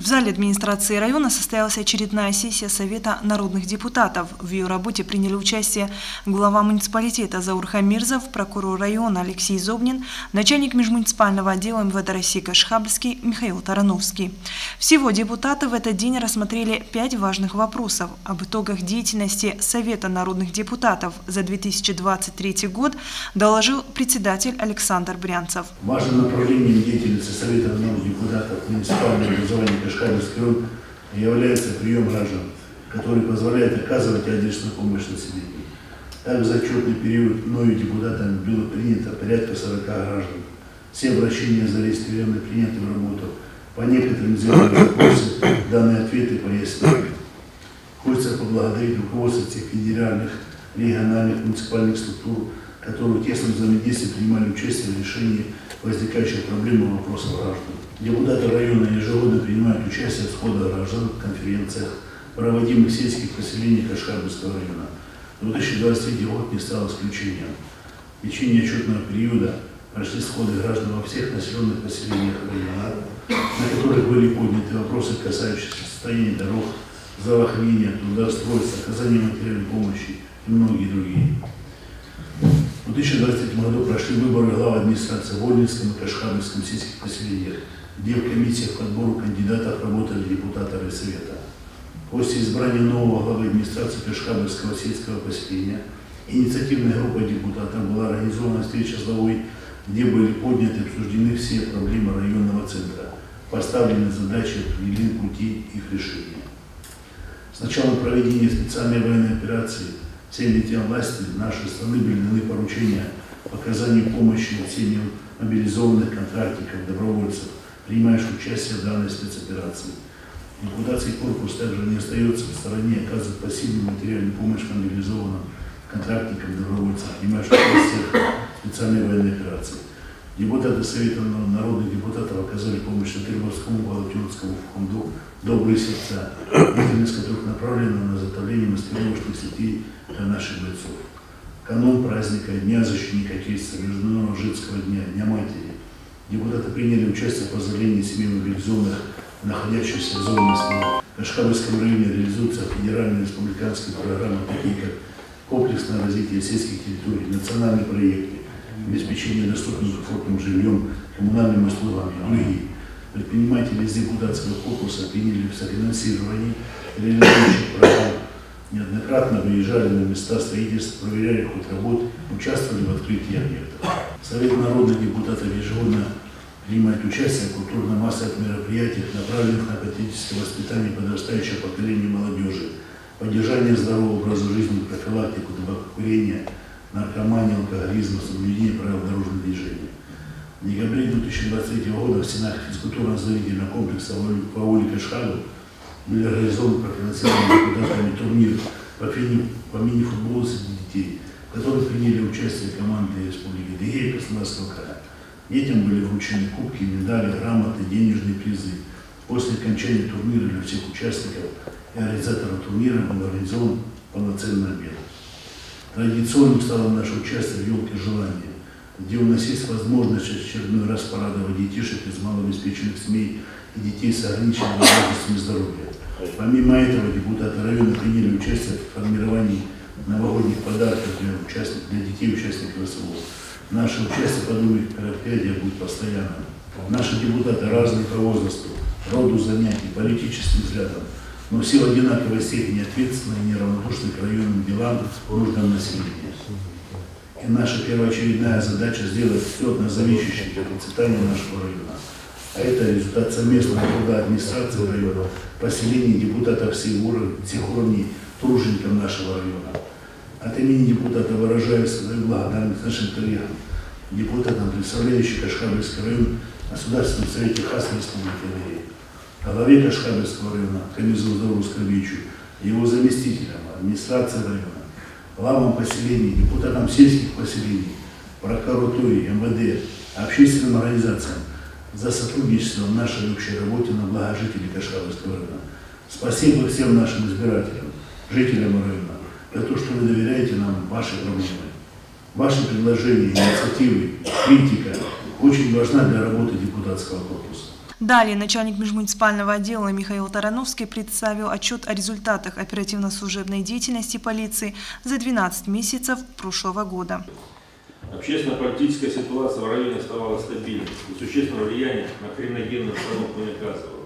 В зале администрации района состоялась очередная сессия Совета народных депутатов. В ее работе приняли участие глава муниципалитета Заур Хамирзов, прокурор района Алексей Зобнин, начальник межмуниципального отдела МВД России Кашхабльский Михаил Тарановский. Всего депутаты в этот день рассмотрели пять важных вопросов. Об итогах деятельности Совета народных депутатов за 2023 год доложил председатель Александр Брянцев. Важным направлением деятельности Совета народных депутатов муниципального образования Кашкаревский район является прием граждан, который позволяет оказывать адресную помощь населению. Так, за отчетный период мною депутатами было принято порядка 40 граждан. Все обращения зарегистрированы, приняты в работу. По некоторым сделанным вопросам данные ответы поясняют. Хочется поблагодарить руководство всех федеральных, региональных, муниципальных структур, которые в тесном взаимодействии принимали участие в решении возникающих проблем и вопросов граждан. Депутаты района ежегодно принимают участие в сходах граждан, конференциях, проводимых в сельских поселениях Кашкарбского района. 2023 год не стал исключением. В течение отчетного периода прошли сходы граждан во всех населенных поселениях района, на которых были подняты вопросы, касающиеся состояния дорог, здравоохранения, трудоустройства, оказания материальной помощи и многие другие. В 2023 году прошли выборы глав администрации в Вольницком и Кашхабльском сельских поселениях, где в комиссиях по отбору кандидатов работали депутаты Райсовета. После избрания нового главы администрации Кашхабльского сельского поселения инициативной группой депутатов была организована встреча с главой, где были подняты и обсуждены все проблемы районного центра, поставлены задачи, определены пути их решения. С началом проведения специальной военной операции всем ветеран власти нашей страны были даны поручения по оказанию помощи всем мобилизованных контрактников, добровольцев, принимающих участие в данной спецоперации. Депутатский корпус также не остается в стороне, оказывает пассивную материальную помощь мобилизованным контрактникам, добровольцам, принимающим участие в специальной военной операции. Депутаты Совета народных депутатов оказали помощь Натырбовскому волонтерскому фонду «Добрые сердца», деятельность которых направлена на изготовление маскировочных сетей для наших бойцов. Канун праздника Дня защитника Отечества, Международного женского дня, Дня матери. Депутаты приняли участие в поздравлении семей мобилизованных, находящихся в зоне СМО. В Кашкабельском районе реализуются федеральные республиканские программы, такие как комплексное развитие сельских территорий, национальные проекты, обеспечение доступным комфортным жильем, коммунальными услугами и другие. Предприниматели из депутатского корпуса приняли в софинансировании реализующих программ, неоднократно выезжали на места строительства, проверяли ход работ, участвовали в открытии объектов. Совет народных депутатов ежегодно принимает участие в культурно-массовых мероприятиях, направленных на патриотическое воспитание подрастающего поколения молодежи, поддержание здорового образа жизни, профилактику табакокурения, наркомании, алкоголизма, соблюдение правил дорожного движения. В декабре 2023 года в стенах физкультурно-оздоровительного комплекса по улице Кашхаду были организованы профинансированные депутатами турнир по, по мини-футболу среди детей, в которых приняли участие команды Республики Дегея и Краснодарского края. Детям были вручены кубки, медали, грамоты, денежные призы. После окончания турнира для всех участников и организаторов турнира был организован полноценный обед. Традиционным стало наше участие в «Елке желания», где у нас есть возможность очередной раз порадовать детишек из малообеспеченных семей и детей с ограниченными возможностями здоровья. Помимо этого, депутаты района приняли участие в формировании новогодних подарков для, участников, для детей участников СВО. Наше участие по подобных мероприятиях будет постоянным. Наши депутаты разные по возрасту, роду занятий, политическим взглядам, но все в одинаковой степени ответственны и неравнодушны к районным делам, нуждам населения. И наша первоочередная задача сделать все зависящее для процветания нашего района. А это результат совместного труда администрации района, поселений депутатов всех уровней, всех уровней тружеников нашего района. От имени депутата выражаю свою благодарность нашим коллегам, депутатам, представляющим Кашкабельский район Государственном совете Хасской Республики главе Кашкабельского района Камизу Здорову-Скорбичу, его заместителям, администрации района, главам поселений, депутатам сельских поселений, прокуратуре, МВД, общественным организациям за сотрудничество в нашей общей работе на благо жителей Кашкабельского района. Спасибо всем нашим избирателям, жителям района, за то, что вы доверяете нам ваши проблемы. Ваши предложения, инициативы, критика очень важна для работы депутатского корпуса. Далее начальник межмуниципального отдела Михаил Тарановский представил отчет о результатах оперативно-служебной деятельности полиции за 12 месяцев прошлого года. Общественно-политическая ситуация в районе оставалась стабильной и существенного влияния на криминогенную обстановку не оказывала.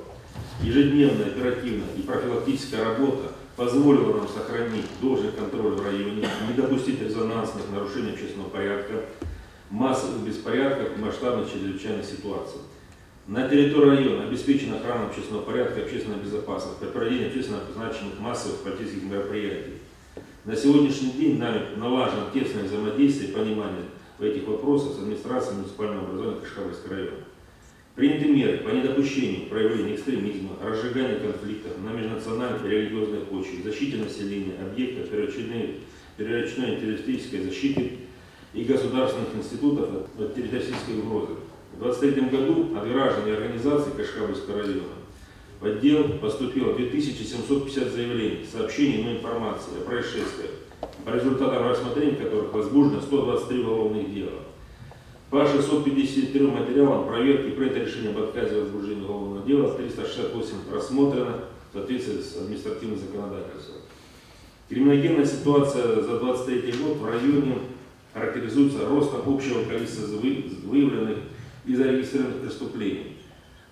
Ежедневная оперативная и профилактическая работа позволила нам сохранить должный контроль в районе, не допустить резонансных нарушений общественного порядка, массовых беспорядков и масштабных чрезвычайных ситуаций. На территории района обеспечена охрана общественного порядка и общественной безопасности при проведении общественно значимых массовых политических мероприятий. На сегодняшний день нами налажено тесное взаимодействие и понимание в этих вопросах с администрацией муниципального образования Кашкабальского района. Приняты меры по недопущению проявления экстремизма, разжигания конфликтов на межнациональной и религиозной почве, защите населения, объектов первоочередной, первоочередной террористической защиты и государственных институтов от террористической угрозы. В 2023 году от граждан и организаций Кашкабальского района в отдел поступило 2750 заявлений, сообщений и информации о происшествиях, по результатам рассмотрения которых возбуждено 123 уголовных дела. По 653 материалам проверки принято решение об отказе в возбуждении уголовного дела, 368 рассмотрено в соответствии с административным законодательством. Криминогенная ситуация за 2023 год в районе характеризуется ростом общего количества выявленных и зарегистрированных преступлений.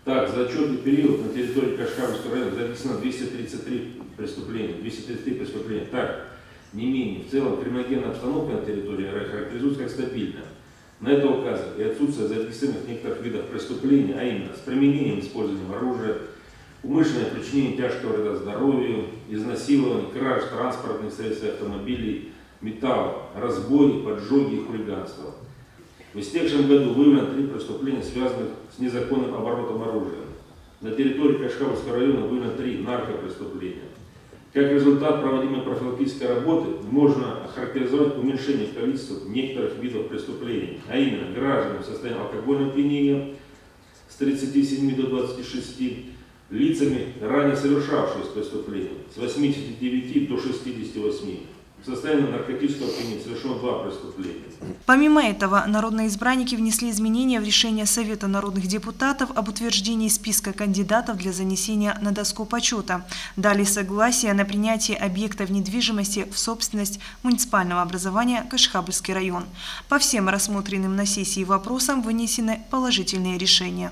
Так, за отчетный период на территории Кашкарского района зарегистрировано 233 преступления. 233 преступления. Так, не менее. В целом, криминогенная обстановка на территории характеризуется как стабильная. На это указывает и отсутствие зарегистрированных некоторых видов преступлений, а именно с применением использованием оружия, умышленное причинение тяжкого вреда здоровью, изнасилование, краж транспортных средств автомобилей, металла, разбой, поджоги и хулиганство. В истекшем году выявлено три преступления, связанных с незаконным оборотом оружия. На территории Кашкабовского района выявлено три наркопреступления. Как результат проводимой профилактической работы можно охарактеризовать уменьшение количества некоторых видов преступлений, а именно граждан в состоянии алкогольного опьянения с 37 до 26, лицами, ранее совершавшие преступления, с 89 до 68. В состоянии наркотического опьянения совершено два преступления. Помимо этого, народные избранники внесли изменения в решение Совета народных депутатов об утверждении списка кандидатов для занесения на доску почета. Дали согласие на принятие объектов недвижимости в собственность муниципального образования Кашхабльский район. По всем рассмотренным на сессии вопросам вынесены положительные решения.